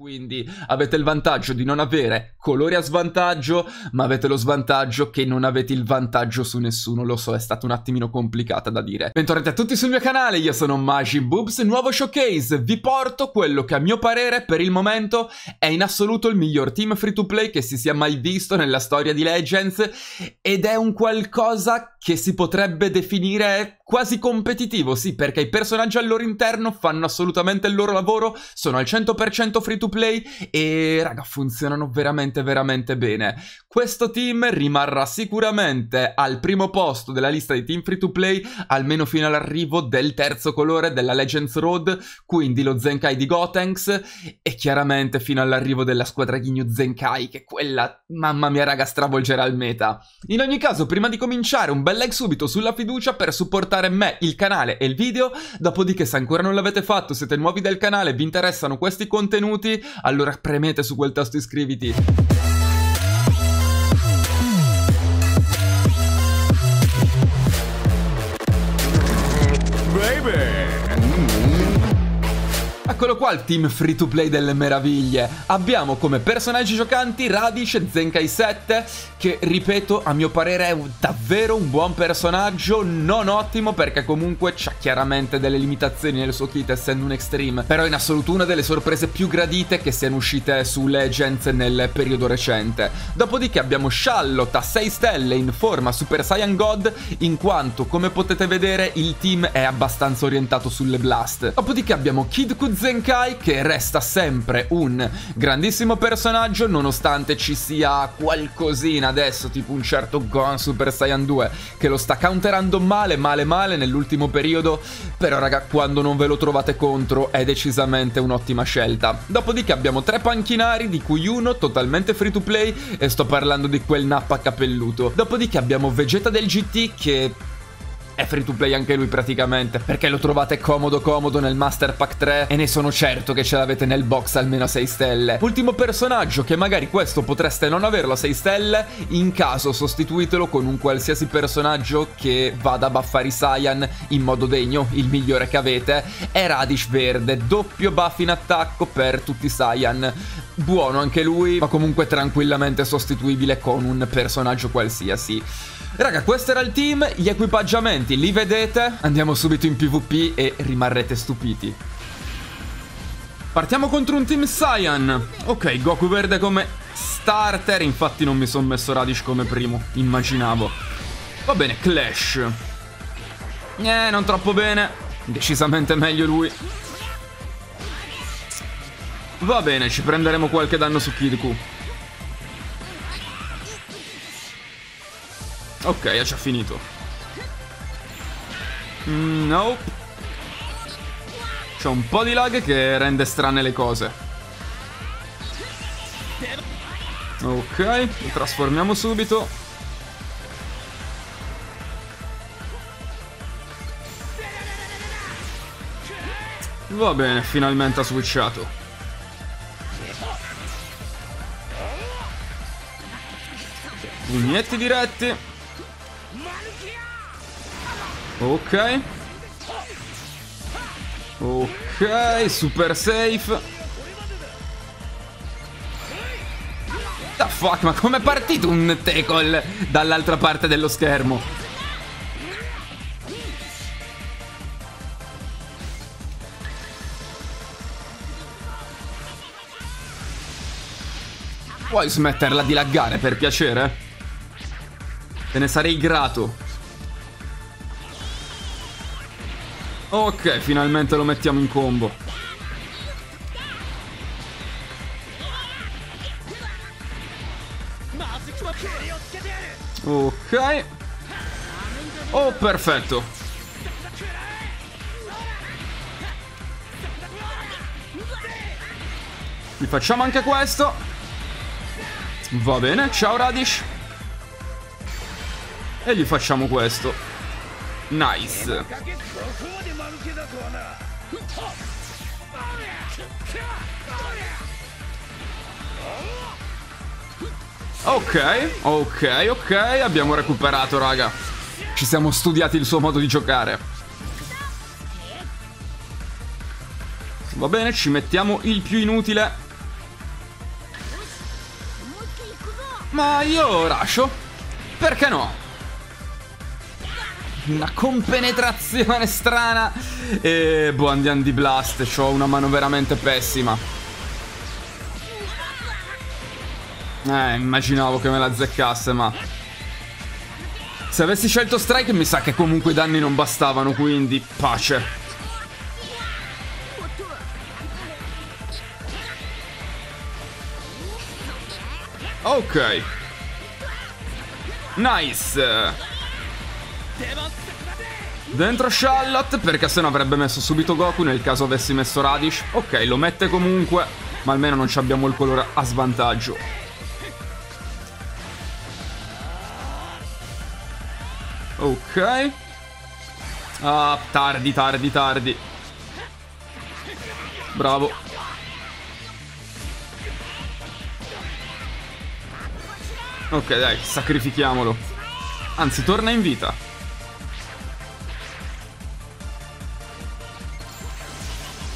Quindi avete il vantaggio di non avere colori a svantaggio, ma avete lo svantaggio che non avete il vantaggio su nessuno. Lo so, è stata un attimino complicata da dire. Bentornati a tutti sul mio canale, io sono Majin Boobs, nuovo showcase. Vi porto quello che a mio parere per il momento è in assoluto il miglior team free to play che si sia mai visto nella storia di Legends ed è un qualcosa che si potrebbe definire quasi competitivo, sì, perché i personaggi al loro interno fanno assolutamente il loro lavoro, sono al 100% free to play e raga funzionano veramente veramente bene. Questo team rimarrà sicuramente al primo posto della lista di team free to play almeno fino all'arrivo del terzo colore della Legends Road, quindi lo Zenkai di Gotenks e chiaramente fino all'arrivo della squadra Ginyu Zenkai che quella, mamma mia raga, stravolgerà il meta. In ogni caso, prima di cominciare un bel like subito sulla fiducia per supportare me, il canale e il video, dopodiché se ancora non l'avete fatto, siete nuovi del canale, vi interessano questi contenuti, allora premete su quel tasto iscriviti. Eccolo qua il team free to play delle meraviglie. Abbiamo come personaggi giocanti Radish Zenkai 7, che ripeto, a mio parere è davvero un buon personaggio, non ottimo perché comunque c'ha chiaramente delle limitazioni nel suo kit essendo un extreme, però in assoluto una delle sorprese più gradite che siano uscite su Legends nel periodo recente. Dopodiché abbiamo Shallot a 6 stelle in forma Super Saiyan God, in quanto come potete vedere il team è abbastanza orientato sulle blast. Dopodiché abbiamo Kid Kuzen Zenkai che resta sempre un grandissimo personaggio nonostante ci sia qualcosina adesso tipo un certo Gon Super Saiyan 2 che lo sta counterando male male male nell'ultimo periodo però raga quando non ve lo trovate contro è decisamente un'ottima scelta. Dopodiché abbiamo tre panchinari di cui uno totalmente free to play e sto parlando di quel nappa capelluto. Dopodiché abbiamo Vegeta del GT che è free to play anche lui praticamente, perché lo trovate comodo comodo nel Master Pack 3 e ne sono certo che ce l'avete nel box almeno a 6 stelle. Ultimo personaggio che magari questo potreste non averlo a 6 stelle, in caso sostituitelo con un qualsiasi personaggio che vada a buffare i Saiyan in modo degno, il migliore che avete, è Radish Verde, doppio buff in attacco per tutti i Saiyan. Buono anche lui, ma comunque tranquillamente sostituibile con un personaggio qualsiasi. Raga, questo era il team, gli equipaggiamenti li vedete. Andiamo subito in PvP e rimarrete stupiti. Partiamo contro un team Saiyan. Ok, Goku verde come starter, infatti non mi sono messo Radish come primo, immaginavo. Va bene, Clash. Eh, non troppo bene. Decisamente meglio lui. Va bene, ci prenderemo qualche danno su Kid Ok, è già finito. Mm, nope. C'è un po' di lag che rende strane le cose. Ok, lo trasformiamo subito. Va bene, finalmente ha switchato. Pugnetti diretti. Ok. Ok, super safe. The fuck, ma com'è partito un tackle dall'altra parte dello schermo? Puoi smetterla di laggare per piacere? Te ne sarei grato. Ok, finalmente lo mettiamo in combo. Ok. Oh, perfetto. Gli facciamo anche questo. Va bene, ciao Radish. E gli facciamo questo. Nice. Ok, ok, ok, abbiamo recuperato, raga. Ci siamo studiati il suo modo di giocare. Va bene, ci mettiamo il più inutile. Ma io lascio. Perché no? Una compenetrazione strana. E boh, andiamo di blast. Ho una mano veramente pessima. Eh, immaginavo che me la zeccasse, ma... Se avessi scelto strike mi sa che comunque i danni non bastavano, quindi pace. Ok. Nice. Dentro Charlotte, perché se no avrebbe messo subito Goku nel caso avessi messo Radish. Ok, lo mette comunque, ma almeno non abbiamo il colore a svantaggio. Ok. Ah, tardi, tardi, tardi. Bravo. Ok, dai, sacrifichiamolo. Anzi, torna in vita.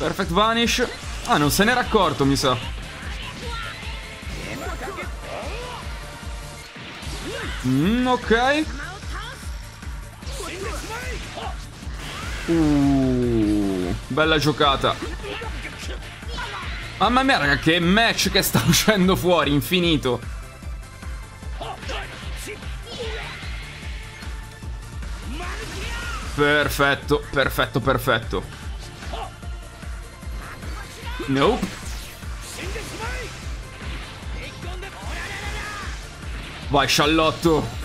Perfect Vanish. Ah, non se n'era accorto, mi sa. Mm, ok. Uh, bella giocata. Mamma mia, raga, che match che sta uscendo fuori, infinito. Perfetto, perfetto, perfetto. Nope. Vai, sciallotto.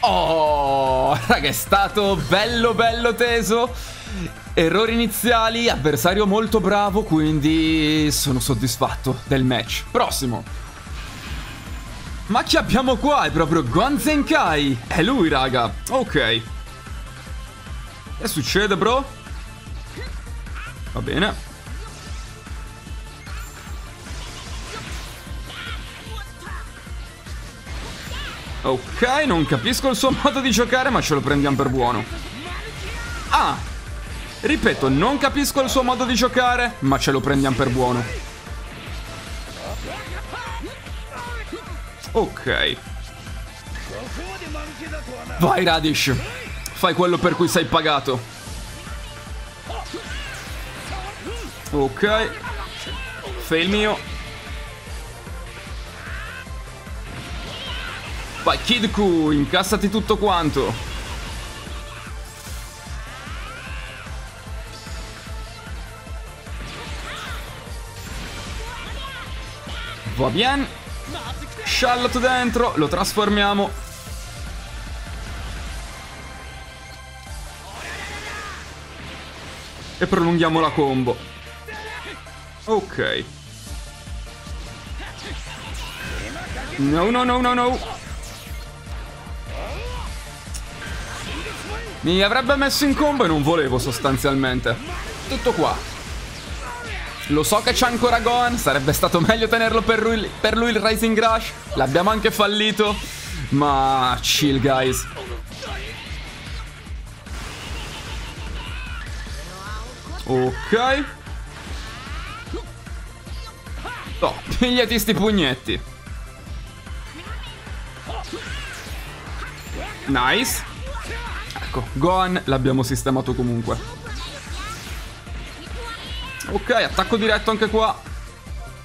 Oh, raga, è stato bello bello teso. Errori iniziali, avversario molto bravo, quindi sono soddisfatto del match. Prossimo. Ma chi abbiamo qua? È proprio Guan Zenkai. È lui, raga. Ok. Che succede, bro? Va bene. Ok, non capisco il suo modo di giocare, ma ce lo prendiamo per buono. Ah! Ripeto, non capisco il suo modo di giocare, ma ce lo prendiamo per buono. Ok. Vai, Radish. Fai quello per cui sei pagato. Ok. Fail mio. Vai, Kid Q, incassati tutto quanto. Va bene. Charlotte dentro, lo trasformiamo. E prolunghiamo la combo. Ok. No, no, no, no, no. Mi avrebbe messo in combo e non volevo sostanzialmente. Tutto qua. Lo so che c'è ancora Gohan, sarebbe stato meglio tenerlo per lui, per lui il Rising Rush. L'abbiamo anche fallito. Ma chill guys. Ok. Oh, pigliati sti pugnetti. Nice. Ecco, Gohan l'abbiamo sistemato comunque. Ok, attacco diretto anche qua.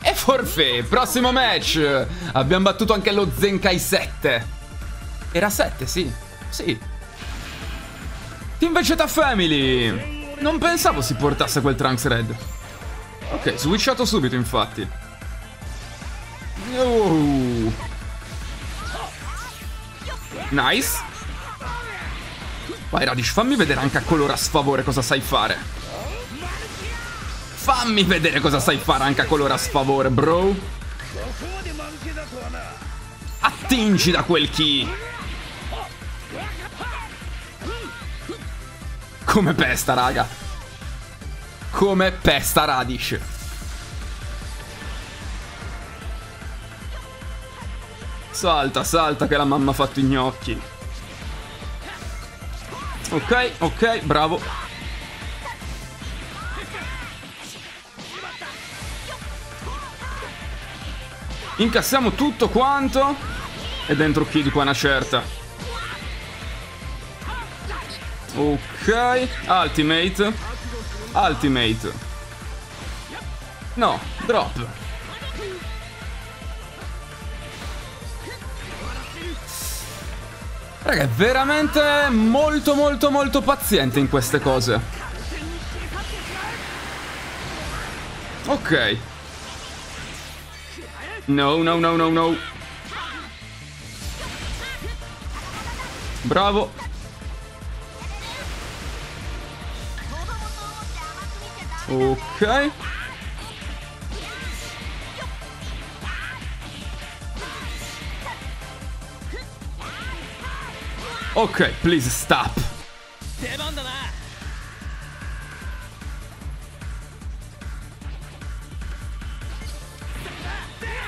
E forfè, prossimo match. Abbiamo battuto anche lo Zenkai 7. Era 7, sì. Sì. Team Vegeta Family. Non pensavo si portasse quel Trunks Red. Ok, switchato subito infatti. Oh. Nice. Vai Radish, fammi vedere anche a colore a sfavore cosa sai fare. Fammi vedere cosa sai fare anche a colore a sfavore, bro. Attingi da quel chi. Come pesta, raga. Come pesta Radish. Salta, salta che la mamma ha fatto i gnocchi. Ok, ok, bravo. Incassiamo tutto quanto. E dentro Kid qua una certa. Ok. Ultimate. Ultimate. No, drop. Raga, è veramente molto molto molto paziente in queste cose. Ok. No, no, no, no, no. Bravo. Ok. Ok, please stop.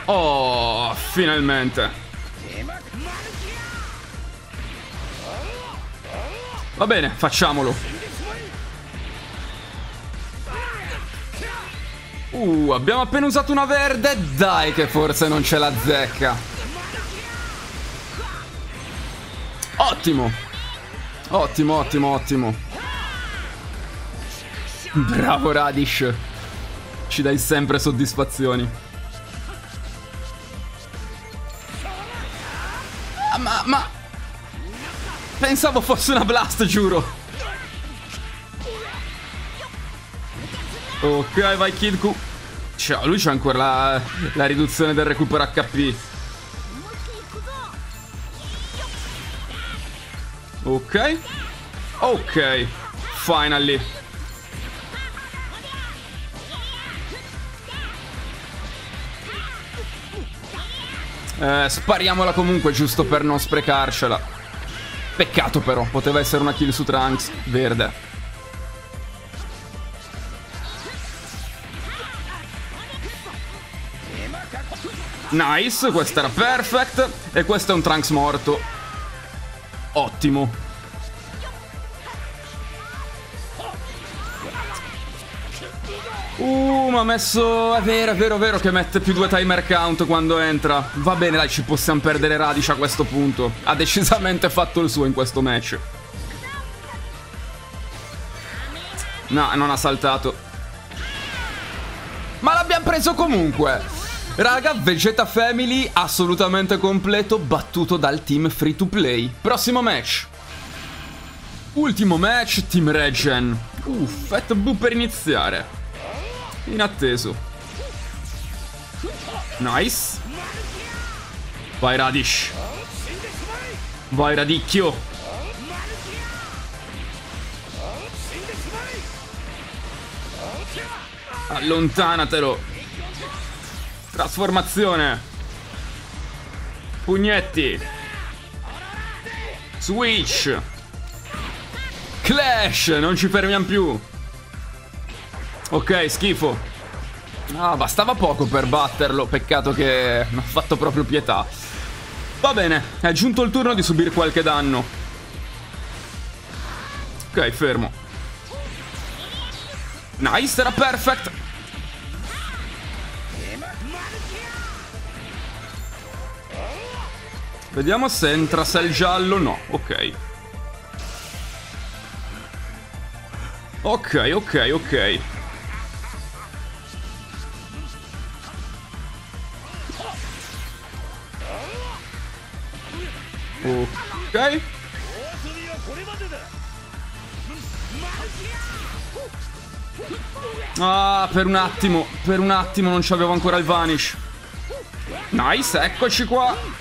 Oh, finalmente. Va bene, facciamolo. Uh, abbiamo appena usato una verde. Dai che forse non ce la zecca. Ottimo. Ottimo, ottimo, ottimo. Bravo Radish. Ci dai sempre soddisfazioni. Ah, ma, ma... Pensavo fosse una blast, giuro. Ok, vai Kid Q. Cioè, lui c'ha ancora la, la riduzione del recupero HP. Ok. Ok. Finally. Eh, spariamola comunque giusto per non sprecarcela. Peccato però, poteva essere una kill su Trunks. Verde. Nice, questa era perfect. E questo è un Trunks morto. Ottimo. Uh, ma ha messo... È vero, è vero, è vero che mette più due timer count quando entra. Va bene, dai, ci possiamo perdere Radish a questo punto. Ha decisamente fatto il suo in questo match. No, non ha saltato. Ma l'abbiamo preso comunque. Raga, Vegeta Family assolutamente completo, battuto dal team free to play. Prossimo match. Ultimo match, Team Regen. Uh, Fat Boo per iniziare. Inatteso. Nice. Vai Radish. Vai Radicchio. Allontanatelo. Trasformazione. Pugnetti. Switch. Clash. Non ci fermiamo più. Ok, schifo. Ah, bastava poco per batterlo. Peccato che non ha fatto proprio pietà. Va bene, è giunto il turno di subire qualche danno. Ok, fermo. Nice, era perfect. Vediamo se entra se il giallo. No, ok. Ok, ok, ok. Ok. Ah, per un attimo, per un attimo non c'avevo ancora il vanish. Nice, eccoci qua.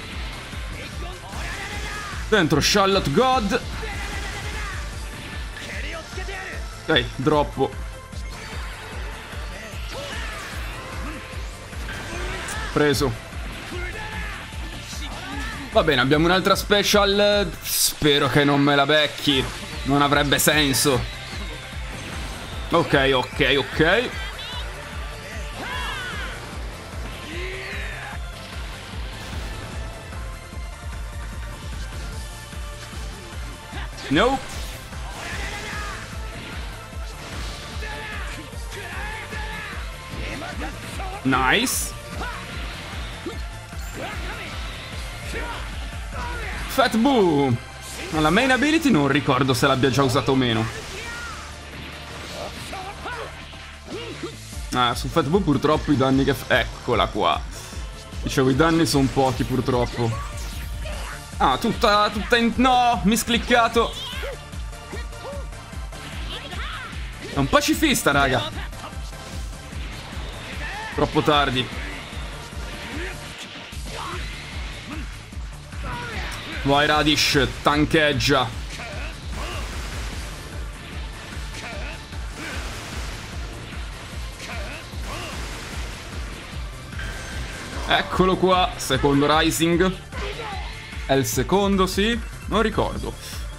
Dentro Charlotte God. Ok, droppo. Preso. Va bene, abbiamo un'altra special. Spero che non me la becchi. Non avrebbe senso. Ok, ok, ok. Nope. Nice. Fat Boo. La main ability non ricordo se l'abbia già usato o meno. Ah, su Fat Boo purtroppo i danni che... Eccola qua. Dicevo, i danni sono pochi purtroppo. Ah, tutta, tutta in... No, mi scliccato. È un pacifista, raga. Troppo tardi. Vai Radish, tancheggia. Eccolo qua, secondo Rising. È il secondo, sì? Non ricordo.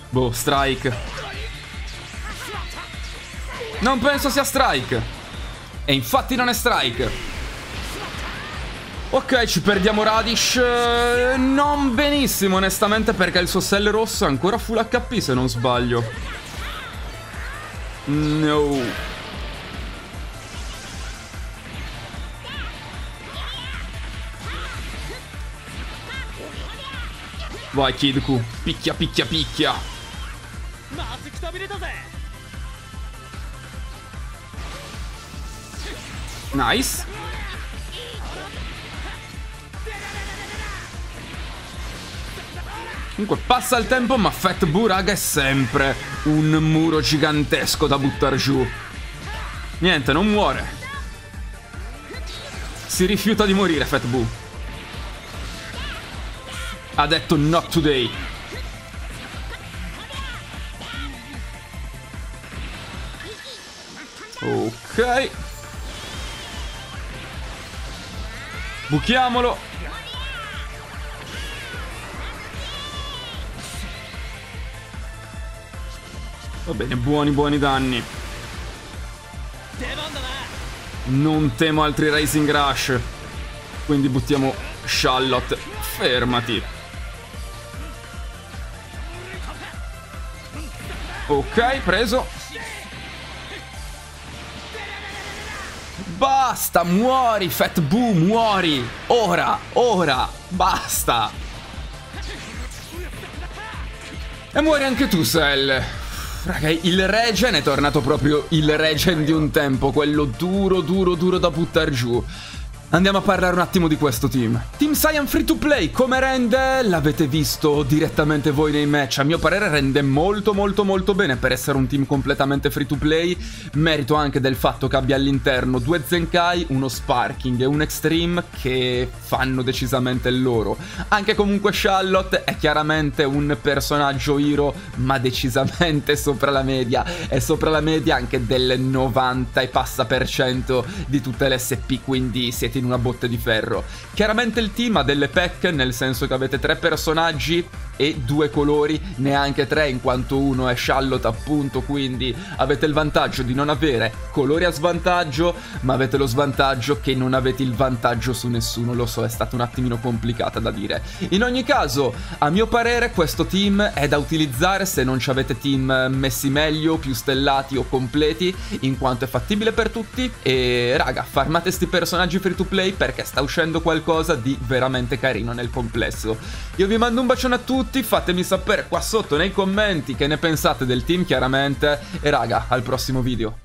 Boh, strike. Non penso sia strike. E infatti non è strike. Ok, ci perdiamo Radish. Non benissimo, onestamente, perché il suo sell rosso è ancora full HP, se non sbaglio. No. Vai, Kidku. Picchia, picchia, picchia. Nice. Comunque passa il tempo ma Fat Boo raga è sempre un muro gigantesco da buttare giù. Niente, non muore. Si rifiuta di morire Fat Boo. Ha detto not today. Ok. Buchiamolo. Va bene, buoni buoni danni. Non temo altri Racing Rush. Quindi buttiamo Charlotte. Fermati. Ok, preso. Basta, muori, Fat Boo, muori. Ora, ora, basta. E muori anche tu, Cell. Raga, il Regen è tornato proprio il Regen di un tempo, quello duro, duro, duro da buttare giù. Andiamo a parlare un attimo di questo team. Team Cyan Free to Play, come rende? L'avete visto direttamente voi nei match. A mio parere rende molto molto molto bene per essere un team completamente free to play. Merito anche del fatto che abbia all'interno due Zenkai, uno Sparking e un Extreme che fanno decisamente il loro. Anche comunque Charlotte è chiaramente un personaggio hero ma decisamente sopra la media. È sopra la media anche del 90 e passa per cento di tutte le SP, quindi siete in una botte di ferro. Chiaramente il team ha delle pack, nel senso che avete tre personaggi e due colori, neanche tre in quanto uno è Charlotte appunto, quindi avete il vantaggio di non avere colori a svantaggio, ma avete lo svantaggio che non avete il vantaggio su nessuno, lo so, è stata un attimino complicata da dire. In ogni caso, a mio parere questo team è da utilizzare se non ci avete team messi meglio, più stellati o completi, in quanto è fattibile per tutti e raga, farmate sti personaggi free to play perché sta uscendo qualcosa di veramente carino nel complesso. Io vi mando un bacione a tutti, fatemi sapere qua sotto nei commenti che ne pensate del team chiaramente e raga, al prossimo video.